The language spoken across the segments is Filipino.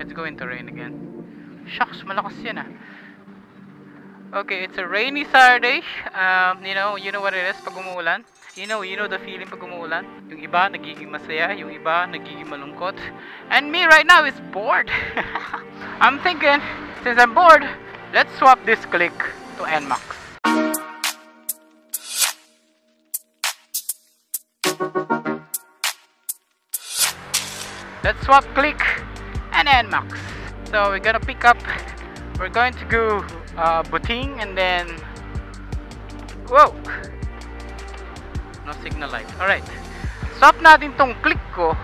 It's going to rain again. Shucks, malakas yan ah. Okay, it's a rainy Saturday. Um, you know, you know what it is pag umuulan. You know, you know the feeling pag umuulan. Yung iba nagiging masaya, yung iba nagiging malungkot. And me right now is bored. I'm thinking, since I'm bored, let's swap this click to NMAX. Let's swap click and NMAX. So we're gonna pick up, we're going to go uh, Buting and then, whoa! No signal light. Alright. Swap natin tong click ko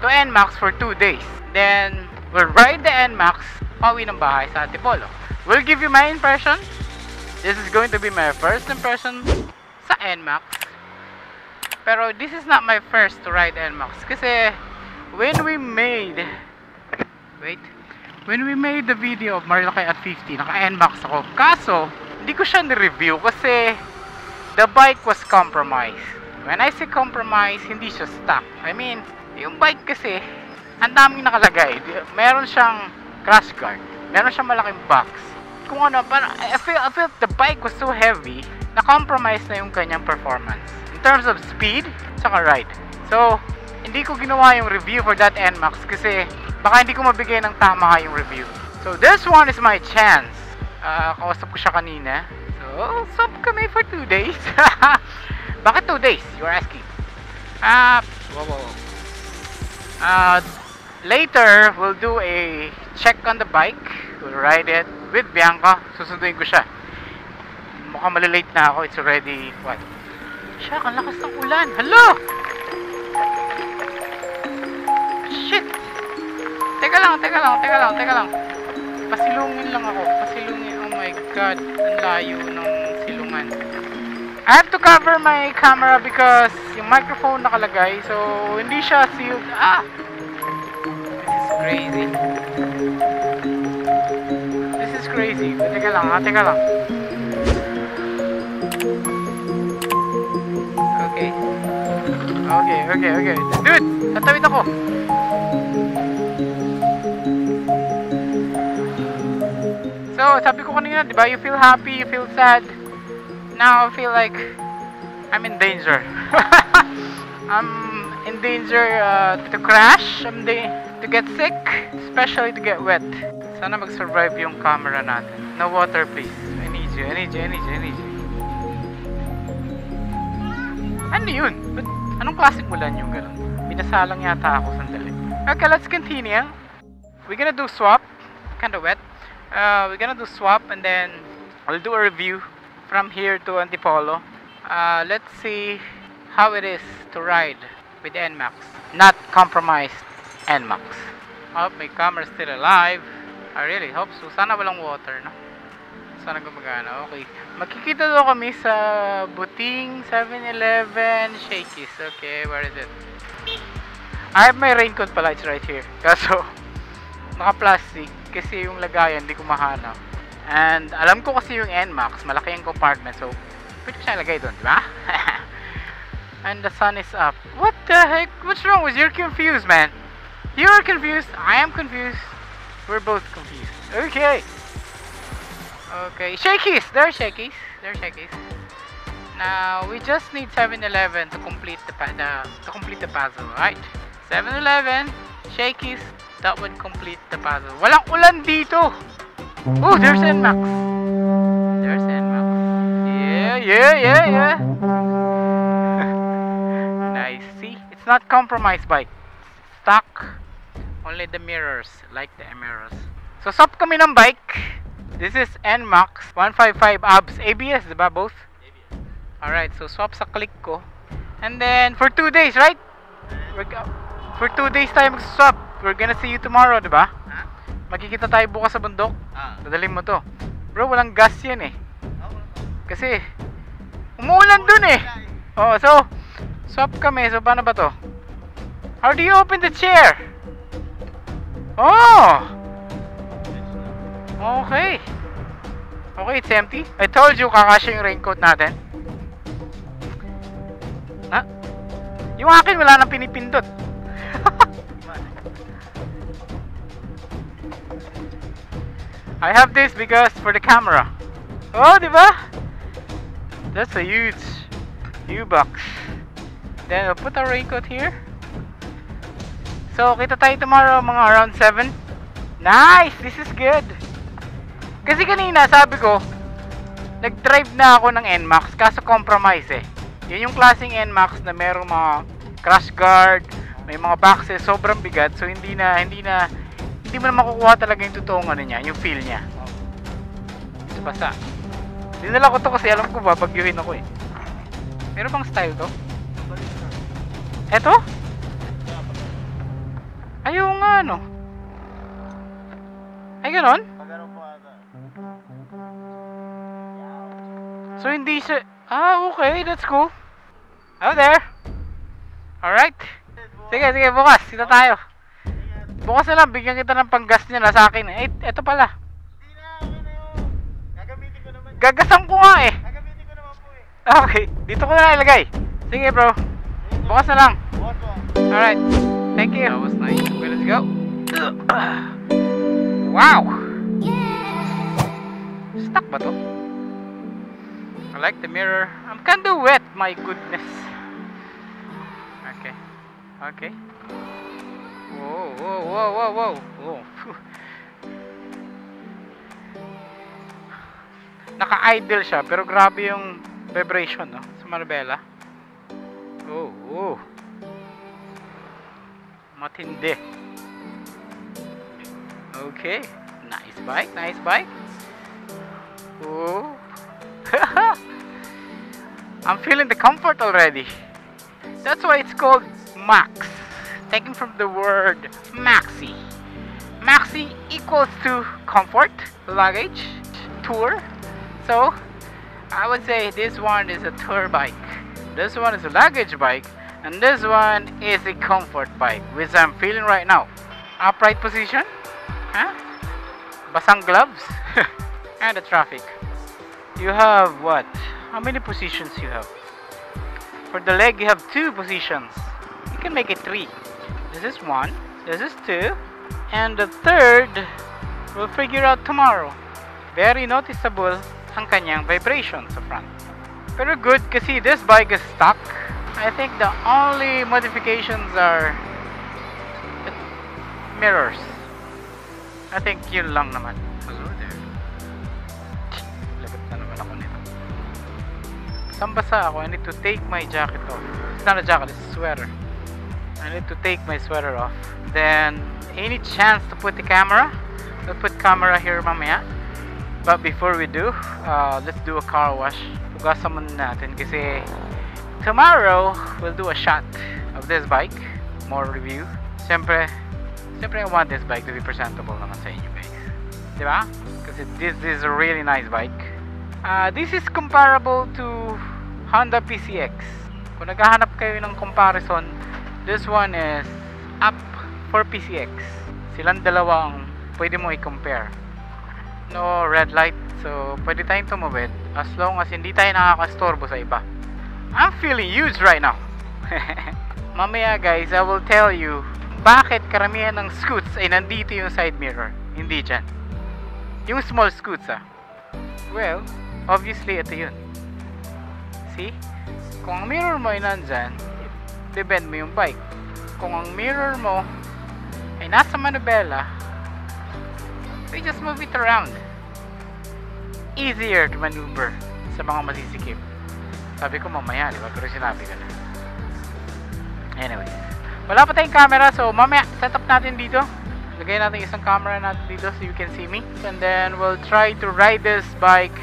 to NMAX for 2 days. Then, we'll ride the NMAX pauwi ng bahay sa Antipolo. We'll give you my impression. This is going to be my first impression sa NMAX. Pero this is not my first to ride NMAX kasi when we made wait. When we made the video of Mario Kart at 50 naka NMAX ako. Kaso hindi ko siya ni-review kasi the bike was compromised. When I say compromised hindi siya stock I mean yung bike kasi ang daming nakalagay. Meron siyang crash guard. Meron siyang malaking box. Kung ano parang I feel, I feel the bike was so heavy na compromise na yung kanyang performance. In terms of speed saka ride. So hindi ko ginawa yung review for that NMAX kasi baka hindi ko mabigay ng tama yung review. So this one is my chance. Uh, kausap ko siya kanina. So, sub kami for 2 days. Bakit 2 days? You're asking. Ah, uh, whoa, whoa, whoa. Uh, later, we'll do a check on the bike. We'll ride it with Bianca. Susunduin ko siya. Mukhang malilate na ako. It's already, what? Siya, ang lakas ng ulan. Hello! Shit! Teka lang, teka lang, teka lang, teka lang. Pasilungin lang ako. Pasilungin. Oh my god. Ang layo ng silungan. I have to cover my camera because yung microphone nakalagay. So, hindi siya sealed. Ah! This is crazy. This is crazy. Teka lang, ha? Teka lang. Okay. Okay, okay, okay. Dude! Tatawid ako. So, sabi ko kanina, di ba? You feel happy, you feel sad. Now, I feel like I'm in danger. I'm in danger uh, to crash, I'm to get sick, especially to get wet. Sana mag-survive yung camera natin. No water, please. I need you, I need you, I need you, I need you. Ano yun? Ba't, anong klaseng ulan yung ganun? Binasalang yata ako sandali. Okay, let's continue. We're gonna do swap. Kinda wet. Uh, we're gonna do swap and then I'll do a review from here to Antipolo. Uh, let's see how it is to ride with NMAX. Not compromised NMAX. Oh, my camera's still alive. I really hope so. Sana walang water, no? Sana gumagana. Okay. Makikita daw kami sa Buting 7-Eleven Shakey's. Okay, where is it? I have my raincoat pala. It's right here. Kaso, naka-plastic kasi yung lagayan hindi ko mahanap. And alam ko kasi yung NMAX, malaki yung compartment. So, pwede ko siya ilagay doon, di ba? And the sun is up. What the heck? What's wrong with you? You're confused, man. You're confused. I am confused. We're both confused. Okay. Okay. Shakies! There are shakies. There are shakies. Now, we just need 7-Eleven to complete the, the to complete the puzzle, right? 7-Eleven, shakies, that would complete the puzzle. Walang ulan dito! Oh, there's NMAX. There's NMAX. Yeah, yeah, yeah, yeah. nice. See? It's not compromised bike. Stock. Only the mirrors. Like the mirrors. So, swap kami ng bike. This is NMAX 155 ABS. ABS, diba? Both? Alright, so swap sa click ko. And then, for two days, right? For two days tayo mag-swap. We're gonna see you tomorrow, di ba? Ha? Magkikita tayo bukas sa bundok. Ah. Dadalhin mo to. Bro, walang gas yan eh. Kasi, umuulan dun eh. Oh, so, swap kami. So, paano ba to? How do you open the chair? Oh! Okay. Okay, it's empty. I told you, kakasya yung raincoat natin. Ha? Yung akin, wala nang pinipindot. I have this because for the camera. Oh, di ba? That's a huge U-box. Then we'll put our raincoat here. So, kita tayo tomorrow mga around 7. Nice! This is good. Kasi kanina, sabi ko, nag-drive na ako ng NMAX kaso compromise eh. Yun yung klaseng NMAX na merong mga crash guard, may mga boxes, sobrang bigat. So, hindi na, hindi na, hindi mo na makukuha talaga yung totoong ano niya, yung feel niya. Ito basa. Dinala ko to kasi alam ko babagyuhin ako eh. Meron bang style to? Eto? Ayaw nga ano. Ay ganon? So hindi siya... Ah, okay. That's cool. Oh, there. Alright. Sige, sige. Bukas. Kita tayo. Bukas na lang. Bigyan kita ng panggas niya na sa akin. Eh, eto pala. Gagamitin ko naman. Gagasam ko nga eh. Gagamitin ko naman po eh. Okay. Dito ko na lang ilagay. Sige, bro. Bukas na lang. Bukas po. Alright. Thank you. That was nice. Okay, let's go. Wow! Stuck ba to? I like the mirror. I'm kinda wet, my goodness. Okay. Okay. Whoa, whoa, whoa, whoa. whoa. Phew. Naka-idle siya, pero grabe yung vibration, no? Sa Marabella. Oh, oh. Matindi. Okay. Nice bike, nice bike. Oh. I'm feeling the comfort already. That's why it's called Max. Taken from the word maxi. Maxi equals to comfort, luggage, tour. So, I would say this one is a tour bike. This one is a luggage bike. And this one is a comfort bike, which I'm feeling right now. Upright position. Huh? Basang gloves. and the traffic. You have what? How many positions you have? For the leg, you have two positions. You can make it three. This is one. This is two. And the third, we'll figure out tomorrow. Very noticeable ang kanyang vibration sa front. Pero good kasi this bike is stock. I think the only modifications are mirrors. I think yun lang naman. Hello there. Lagot na naman ako nito. Saan basa ako? I need to take my jacket off. It's not a jacket, it's a sweater. I need to take my sweater off. Then, any chance to put the camera? We'll put camera here mamaya. But before we do, uh, let's do a car wash. Hugasan muna natin kasi tomorrow we'll do a shot of this bike. More review. Siyempre, siyempre I want this bike to be presentable naman sa inyo guys. Di ba? Kasi this, this is a really nice bike. Uh, this is comparable to Honda PCX. Kung naghahanap kayo ng comparison, this one is up for PCX. Silang dalawang pwede mo i-compare. No red light, so pwede tayong tumawid as long as hindi tayo nakakastorbo sa iba. I'm feeling huge right now. Mamaya guys, I will tell you bakit karamihan ng scoots ay nandito yung side mirror. Hindi dyan. Yung small scoots ah. Well, obviously ito yun. See? Kung ang mirror mo ay nandyan, bebend mo yung bike. Kung ang mirror mo ay nasa manubela, we just move it around. Easier to maneuver sa mga masisikip. Sabi ko mamaya, di ba? Pero sinabi ko na. Anyway. Wala pa tayong camera, so mamaya, set up natin dito. Lagay natin isang camera natin dito so you can see me. And then, we'll try to ride this bike.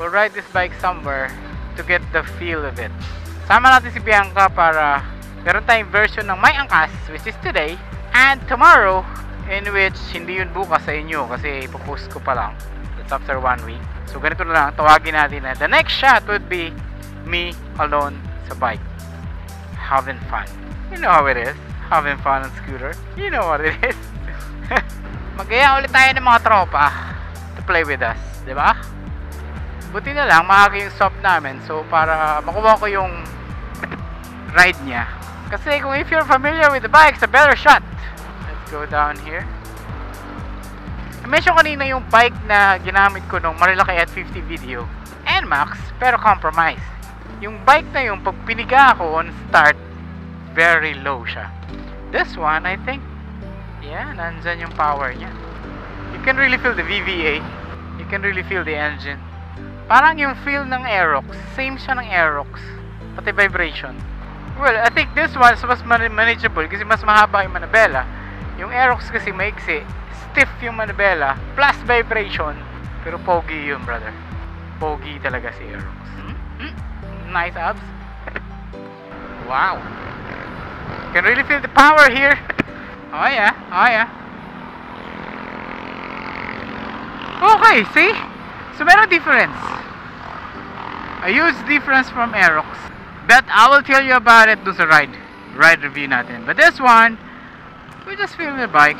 We'll ride this bike somewhere to get the feel of it. Sama natin si Bianca para meron tayong version ng My Angkas, which is today. And tomorrow, in which hindi yun bukas sa inyo kasi ipopost ko pa lang. That's after one week. So, ganito na lang. Tawagin natin na the next shot would be me alone sa bike. Having fun. You know how it is. Having fun on scooter. You know what it is. Magaya ulit tayo ng mga tropa to play with us. Di ba? Buti na lang, maaga yung stop namin. So, para makuha ko yung ride niya. Kasi kung if you're familiar with the bike, it's a better shot. Let's go down here. I-mention kanina yung bike na ginamit ko nung Marilaki at 50 video. NMAX, pero compromise. Yung bike na yung pag piniga ako on start, very low siya. This one, I think, yeah, nandyan yung power niya. You can really feel the VVA. You can really feel the engine. Parang yung feel ng Aerox, same siya ng Aerox. Pati vibration. Well, I think this one is mas man- manageable kasi mas mahaba yung manabela. Yung Aerox kasi maiksi, stiff yung manabela, plus vibration. Pero pogi yun, brother. Pogi talaga si Aerox. Hmm? Hmm? Nice abs. Wow. Can really feel the power here. Oh yeah, oh yeah. Okay, see? So meron difference. A huge difference from Aerox. But I will tell you about it dun sa ride. Ride review natin. But this one, we just feel the bike.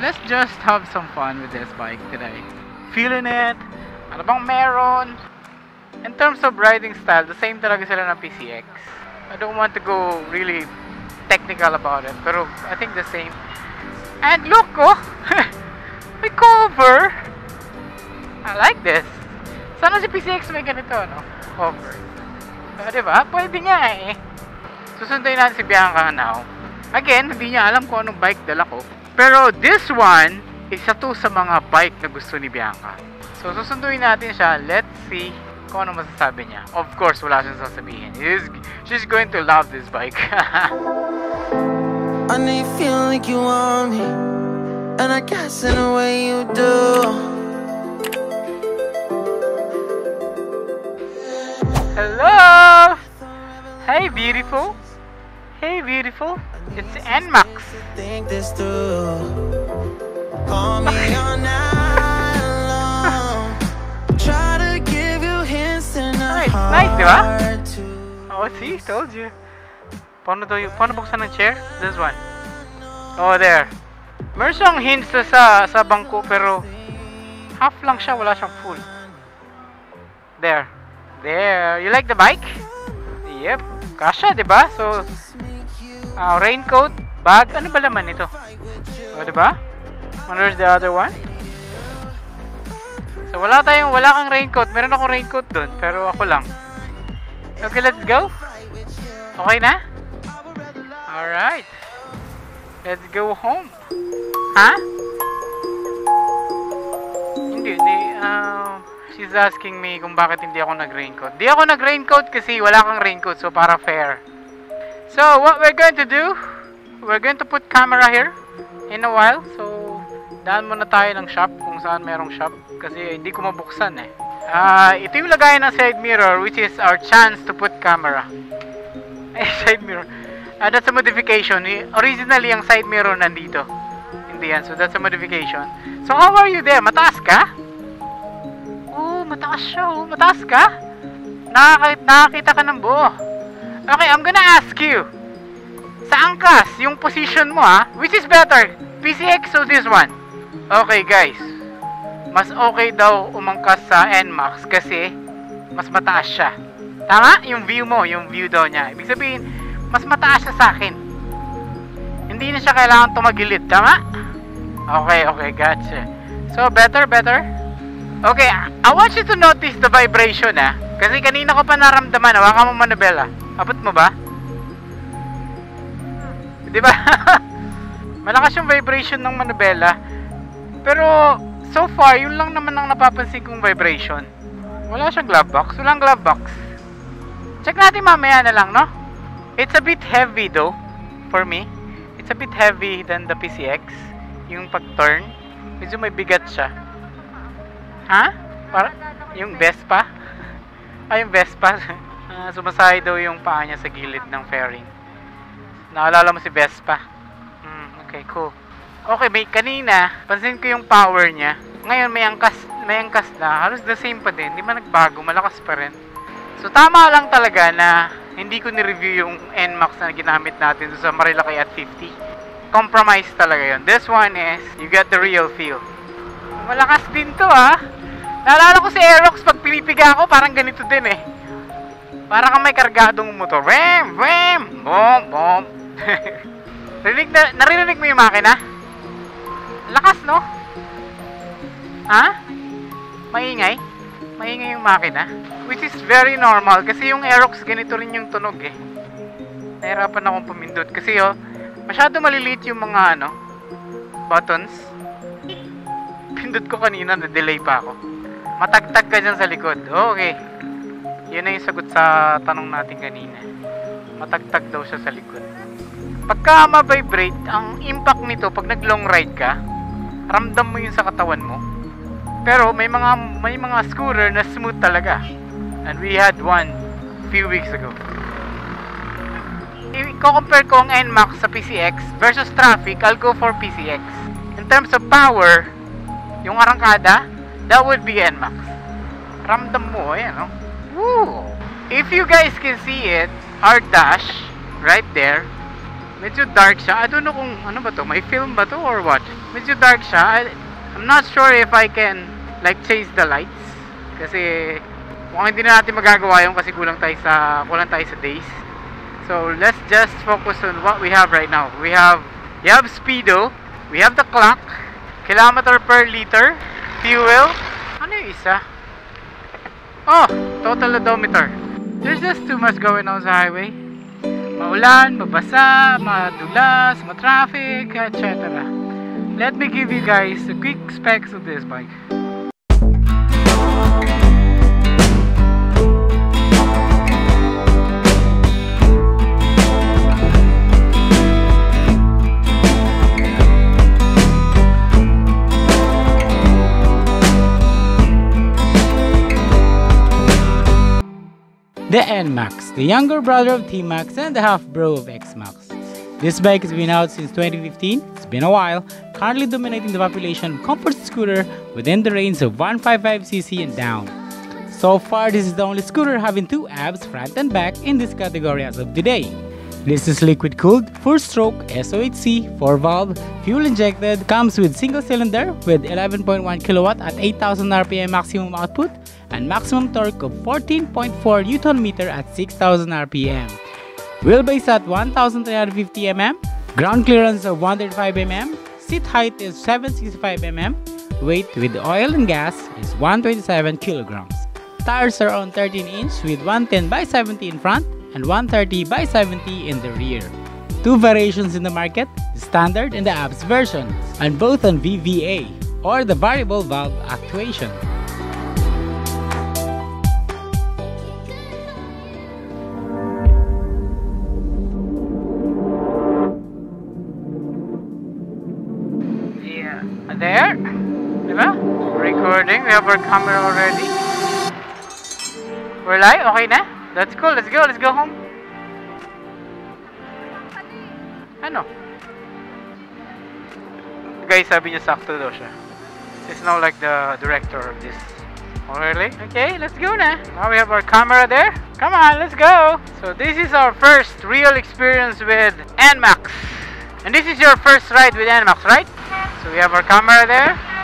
Let's just have some fun with this bike today. Feeling it. Ano bang meron? In terms of riding style, the same talaga sila ng PCX. I don't want to go really technical about it, pero I think the same. And look, oh! may cover! I like this. Sana si PCX may ganito, no? Cover. Uh, diba? Pwede nga eh. Susunduin natin si Bianca now. Again, hindi niya alam kung anong bike dala ko. Pero this one, isa to sa mga bike na gusto ni Bianca. So, susunduin natin siya. Let's see kung ano masasabi niya. Of course, wala siyang sasabihin. She's, she's going to love this bike. I know you feel like you want me, and I guess in a way you do. Hey, beautiful. Hey, beautiful. It's NMAX. Think this through. Call me long. Try to give you hints and Nice, nice, ba? Oh, see? Told you. Paano, to, paano buksan ng chair? This one. Oh, there. Meron siyang hints na sa, sa bangko, pero half lang siya, wala siyang full. There. There. You like the bike? Yep. Kasha, di ba? So, ah, raincoat, bag, ano ba laman nito? Oh, di ba? Where's the other one? So, wala tayong, wala kang raincoat. Meron akong raincoat doon, pero ako lang. Okay, let's go. Okay na? Alright. Let's go home. Ha? Hindi, hindi. Uh, she's asking me kung bakit hindi ako nag-raincoat. Di ako nag-raincoat kasi wala kang raincoat, so para fair. So, what we're going to do, we're going to put camera here in a while. So, daan muna tayo ng shop kung saan merong shop kasi hindi ko mabuksan eh. Ah, ito yung lagayan ng side mirror which is our chance to put camera. Eh, side mirror. Ah, that's a modification. I- Originally, ang side mirror nandito. Hindi yan. So, that's a modification. So, how are you there? Mataas ka? Mataas siya. Oh. Mataas ka? Nakakita, nakakita ka ng buo. Okay, I'm gonna ask you. Sa angkas, yung position mo ha, which is better? PCX or this one? Okay, guys. Mas okay daw umangkas sa NMAX kasi mas mataas siya. Tama? Yung view mo, yung view daw niya. Ibig sabihin, mas mataas siya sa akin. Hindi na siya kailangan tumagilid, tama? Okay, okay, gotcha. So, better, better? Okay, I want you to notice the vibration, ah. Kasi kanina ko pa naramdaman, hawakan mo manabela. Abot mo ba? Di ba? Malakas yung vibration ng manabela. Pero, so far, yun lang naman ang napapansin kong vibration. Wala siyang glove box. Walang glove box. Check natin mamaya na lang, no? It's a bit heavy though, for me. It's a bit heavy than the PCX. Yung pag-turn, medyo may bigat siya. Ha? Para, yung Vespa? Ay, yung Vespa. Ah, sumasahay daw yung paa niya sa gilid ng fairing. Naalala mo si Vespa? Hmm, okay, cool. Okay, may kanina, pansin ko yung power niya. Ngayon may angkas, may angkas na. Halos the same pa din. Hindi man nagbago, malakas pa rin. So tama lang talaga na hindi ko ni-review yung NMAX na ginamit natin sa Marilaki at 50. Compromise talaga yon. This one is, you get the real feel. Malakas din to ah. Naalala ko si Aerox pag pinipiga ako, parang ganito din eh. Parang kang may kargadong motor. Wem! Wem! Bom! Bom! Rinig na, naririnig mo yung makina? Lakas, no? Ha? Maingay? Maingay yung makina? Which is very normal kasi yung Aerox ganito rin yung tunog eh. Nahirapan akong pumindot kasi oh, masyado maliliit yung mga ano, buttons. Pindot ko kanina, na-delay pa ako. Matagtag ka dyan sa likod. Okay. Yun na yung sagot sa tanong natin kanina. Matagtag daw siya sa likod. Pagka ma-vibrate, ang impact nito pag nag-long ride ka, ramdam mo yun sa katawan mo. Pero may mga may mga scooter na smooth talaga. And we had one few weeks ago. I-compare ko ang NMAX sa PCX versus traffic, I'll go for PCX. In terms of power, yung arangkada, that would be NMAX. Ramdam mo, ayan, no? Woo! If you guys can see it, our dash, right there, medyo dark siya. I don't know kung ano ba to, may film ba to or what? Medyo dark siya. I, I'm not sure if I can like change the lights. Kasi mukhang hindi na natin magagawa yun kasi kulang tayo sa kulang tayo sa days. So let's just focus on what we have right now. We have we have speedo, we have the clock, kilometer per liter, fuel. Ano yung isa? Oh, total odometer. There's just too much going on sa highway. Maulan, mabasa, madulas, matraffic, etc. Let me give you guys a quick specs of this bike. The NMAX, the younger brother of T-Max and the half bro of X-Max. This bike has been out since 2015, it's been a while, currently dominating the population comfort scooter within the range of 155cc and down. So far, this is the only scooter having two abs front and back in this category as of today. This is liquid cooled, 4 stroke SOHC, 4 valve, fuel injected, comes with single cylinder with 11.1 kilowatt at 8000 RPM maximum output and maximum torque of 14.4 Newton meter at 6000 RPM. Wheelbase at 1350 mm, ground clearance of 135 mm, seat height is 765 mm, weight with oil and gas is 127 kilograms. Tires are on 13 inch with 110 by 70 in front and 130 by 70 in the rear. Two variations in the market, the standard and the ABS version, and both on VVA or the variable valve actuation. Our camera already. We're live? Okay na? That's cool. Let's go. Let's go home. Ano? Guys, sabi niya sakto daw siya. It's now like the director of this. Oh, really? Okay, let's go na. Now we have our camera there. Come on, let's go. So this is our first real experience with NMAX. And this is your first ride with NMAX, right? So we have our camera there.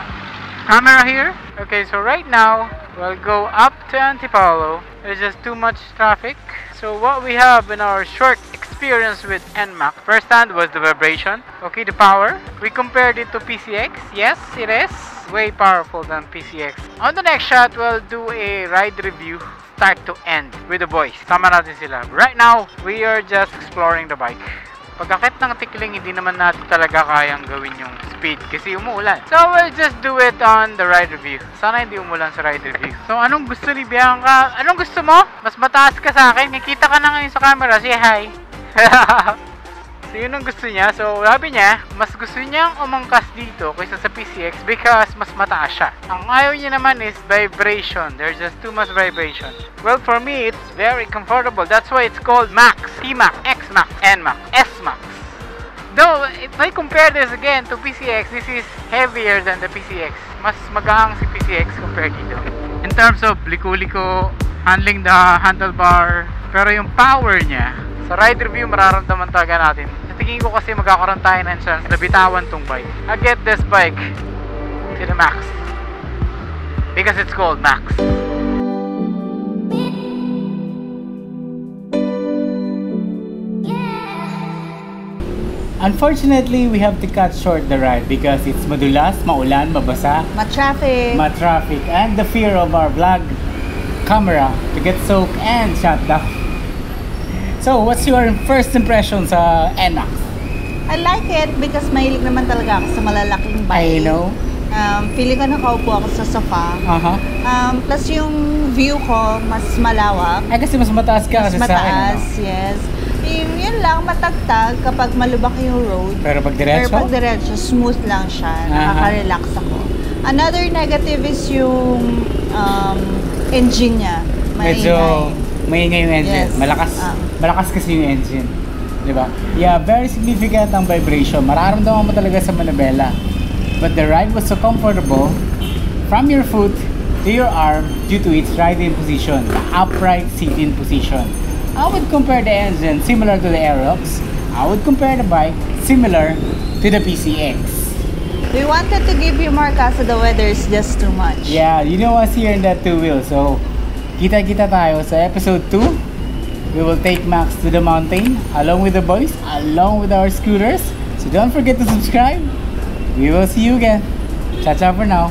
Camera here. Okay, so right now, we'll go up to Antipolo. There's just too much traffic. So what we have in our short experience with NMAX, first hand was the vibration. Okay, the power. We compared it to PCX. Yes, it is way powerful than PCX. On the next shot, we'll do a ride review start to end with the boys. Tama natin sila. Right now, we are just exploring the bike. Pagkakit ng tikling, hindi naman natin talaga kayang gawin yung speed kasi umuulan. So, we'll just do it on the ride review. Sana hindi umulan sa ride review. So, anong gusto ni Bianca? Anong gusto mo? Mas mataas ka sa akin. Nakita ka na ngayon sa camera. Say hi. so, yun ang gusto niya. So, sabi niya, mas gusto niyang umangkas dito kaysa sa PCX because mas mataas siya. Ang ayaw niya naman is vibration. There's just too much vibration. Well, for me, it's very comfortable. That's why it's called Max, T-Max, X-Max, N-Max, S-Max. Though, if I compare this again to PCX, this is heavier than the PCX. Mas magaang si PCX compared dito. In terms of liko-liko, handling the handlebar, pero yung power niya, sa ride review mararamdaman talaga natin. Sa tingin ko kasi magkakaroon tayo ng chance na bitawan tong bike. I get this bike to the max. Because it's called Max. Unfortunately, we have to cut short the ride because it's madulas, maulan, mabasa, Ma-traffic. ma-traffic, and the fear of our vlog camera to get soaked and shut down. So, what's your first impression sa NMAX? I like it because mahilig naman talaga ako sa malalaking I bike. know. Um, feeling ko nakaupo ako sa sofa. Uh-huh. Um, plus yung view ko, mas malawak. Ay, kasi mas mataas ka Mas kasi sa akin. mataas, ano? yes. Yun, yun lang, matagtag kapag malubak yung road. Pero pag Pero diretso, pag diretso, smooth lang siya. Aha. Nakaka-relax ako. Another negative is yung um, engine niya. medyo Maingay. maingay yung engine. Yes. Malakas, Ah. Malakas kasi yung engine. Di ba? Yeah, very significant ang vibration. Mararamdaman mo talaga sa manabela. But the ride was so comfortable from your foot to your arm due to its riding position, the upright seating position. I would compare the engine similar to the Aerox. I would compare the bike similar to the PCX. We wanted to give you more kaso the weather is just too much. Yeah, you know what's here in that two wheel. So, kita-kita tayo sa episode 2. We will take Max to the mountain along with the boys, along with our scooters. So don't forget to subscribe. We will see you again. Ciao ciao for now.